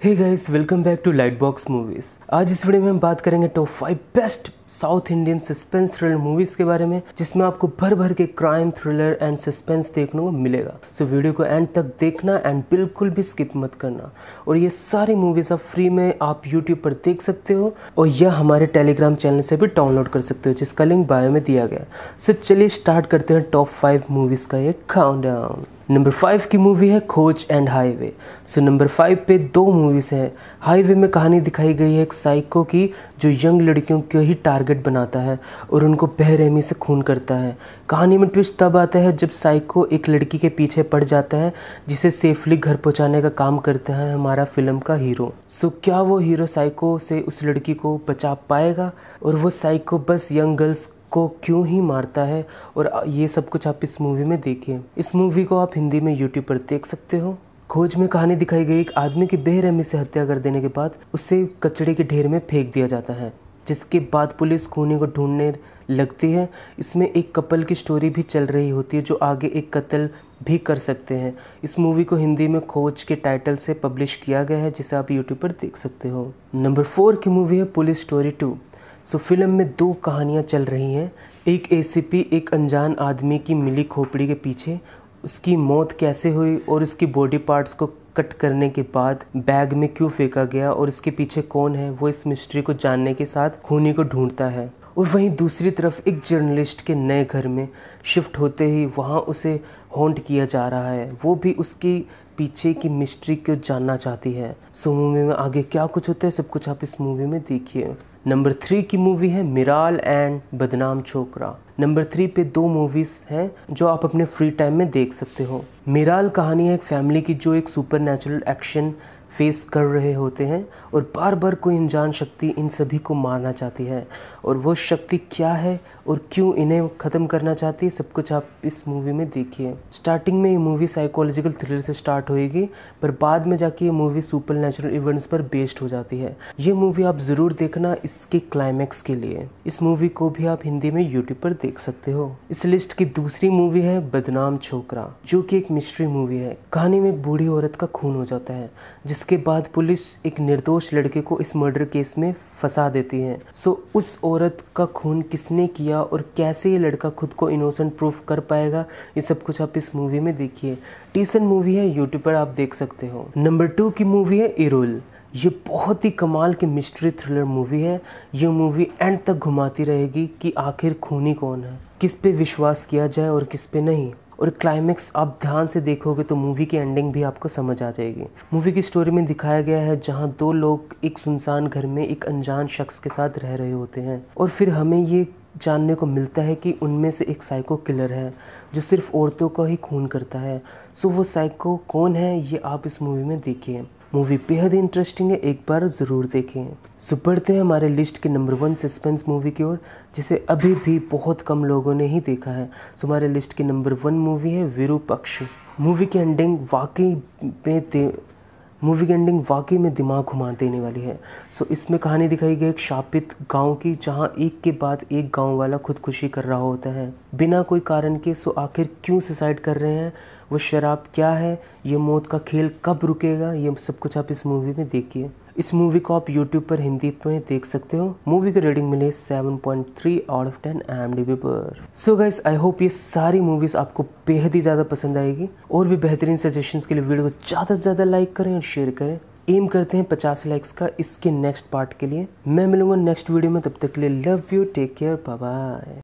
Hey guys welcome back to light box movies आज इस video में हम बात करेंगे top five best South Indian suspense thriller movies के बारे में जिसमें आपको भर भर के क्राइम थ्रिलर एंड सस्पेंस देखने को मिलेगा। सो so, वीडियो को एंड तक देखना एंड बिल्कुल भी स्किप मत करना। और ये सारी मूवीज़ आप फ्री में आप यूट्यूब पर देख सकते हो और यह हमारे टेलीग्राम चैनल से भी डाउनलोड कर सकते हो जिसका लिंक बायो में दिया गया। सो so, चलिए स्टार्ट करते हैं टॉप फाइव मूवीज़ का ये काउंटडाउन नंबर फाइव की मूवी है Khoj and highway. So number five पे दो मूवीज़ हैं। हाईवे में कहानी दिखाई गई है एक साइको की जो यंग लड़कियों को ही टारगेट बनाता है और उनको बेरहमी से खून करता है। कहानी में ट्विस्ट तब आता है जब साइको एक लड़की के पीछे पड़ जाता है, जिसे सेफली घर पहुँचाने का काम करता है हमारा फ़िल्म का हीरो सो क्या वो हीरो साइको से उस लड़की को बचा पाएगा? और वो साइको बस यंग गर्ल्स को क्यों ही मारता है? और ये सब कुछ आप इस मूवी में देखिए। इस मूवी को आप हिंदी में यूट्यूब पर देख सकते हो। खोज में कहानी दिखाई गई एक आदमी की बेरहमी से हत्या कर देने के बाद उसे कचड़े के ढेर में फेंक दिया जाता है। जिसके बाद पुलिस खूनी को ढूँढने लगती है। इसमें एक कपल की स्टोरी भी चल रही होती है, जो आगे एक कत्ल भी कर सकते हैं। इस मूवी को हिंदी में खोज के टाइटल से पब्लिश किया गया है, जिसे आप यूट्यूब पर देख सकते हो। नंबर फोर की मूवी है police story two so film में दो कहानियाँ चल रही हैं। एक एसीपी एक अनजान आदमी की मिली खोपड़ी के पीछे। उसकी मौत कैसे हुई और उसकी बॉडी पार्ट्स को कट करने के बाद बैग में क्यों फेंका गया और इसके पीछे कौन है, वो इस मिस्ट्री को जानने के साथ खूनी को ढूंढता है। और वहीं दूसरी तरफ़ एक जर्नलिस्ट के नए घर में शिफ्ट होते ही वहाँ उसे हॉन्ट किया जा रहा है। वो भी उसकी पीछे की मिस्ट्री को जानना चाहती है। सो मूवी में आगे क्या कुछ होता है, सब कुछ आप इस मूवी में देखिए। नंबर थ्री की मूवी है मिराल एंड बदनाम छोकरा नंबर थ्री पे दो मूवीज़ हैं जो आप अपने फ्री टाइम में देख सकते हो। मिराल कहानी है एक फैमिली की जो एक सुपर नेचुरल एक्शन फेस कर रहे होते हैं और बार बार कोई अनजान शक्ति इन सभी को मारना चाहती है। और वो शक्ति क्या है और क्यों इन्हें ख़त्म करना चाहती है, सब कुछ आप इस मूवी में देखिए। स्टार्टिंग में ये मूवी साइकोलॉजिकल थ्रिलर से स्टार्ट होएगी, पर बाद में जाके ये मूवी सुपर नेचुरल इवेंट्स पर बेस्ड हो जाती है। ये मूवी आप ज़रूर देखना इसके क्लाइमैक्स के लिए। इस मूवी को भी आप हिंदी में यूट्यूब पर देख सकते हो। इस लिस्ट की दूसरी मूवी है बदनाम छोकरा, जो कि एक मिस्ट्री मूवी है। कहानी में एक बूढ़ी औरत का खून हो जाता है जिसके बाद पुलिस एक निर्दोष लड़के को इस मर्डर केस में फंसा देती है। सो उस औरत का खून किसने किया और कैसे ये लड़का खुद को इनोसेंट प्रूफ कर पाएगा? ये सब कुछ आप इस मूवी में देखिए। टीसन मूवी है यूट्यूब पर आप देख सकते हो। नंबर टू की मूवी है इरोल ये बहुत ही कमाल की मिस्ट्री थ्रिलर मूवी है। ये मूवी एंड तक घुमाती रहेगी कि आखिर खूनी कौन है? किस पे विश्वास किया जाए और किस पे नहीं? और क्लाइमेक्स आप ध्यान से देखोगे तो मूवी की एंडिंग भी आपको समझ आ जाएगी। मूवी की स्टोरी में दिखाया गया है जहाँ दो लोग एक सुनसान घर में एक अनजान शख्स के साथ रह रहे होते हैं और फिर हमें ये जानने को मिलता है कि उनमें से एक साइको किलर है, जो सिर्फ़ औरतों का ही खून करता है। सो वो साइको कौन है, ये आप इस मूवी में देखिए। मूवी बेहद इंटरेस्टिंग है, एक बार ज़रूर देखें। सो बढ़ते हैं हमारे लिस्ट के नंबर वन सस्पेंस मूवी की ओर, जिसे अभी भी बहुत कम लोगों ने ही देखा है। सो हमारे लिस्ट की नंबर वन मूवी है विरूपक्ष। मूवी की एंडिंग वाकई में मूवी की एंडिंग वाकई में दिमाग घुमा देने वाली है। सो इसमें कहानी दिखाई गई एक शापित गाँव की, जहाँ एक के बाद एक गाँव वाला खुदकुशी कर रहा होता है। बिना कोई कारण के, सो आखिर क्यों सुसाइड कर रहे हैं? वो शराब क्या है? ये मौत का खेल कब रुकेगा? ये सब कुछ आप इस मूवी में देखिए। इस मूवी को आप यूट्यूब पर, हिंदी में देख सकते हो। मूवी की रेटिंग मिले 7.3 आउट ऑफ़ 10 एम पर। सो गाइस आई होप ये सारी मूवीज़ आपको बेहद ही ज़्यादा पसंद आएगी। और भी बेहतरीन सजेशंस के लिए वीडियो को ज़्यादा से ज़्यादा लाइक करें और शेयर करें। एम करते हैं 50 लाइक्स का इसके नेक्स्ट पार्ट के लिए। मैं मिलूँगा नेक्स्ट वीडियो में। तब तक के लिए love you take care bye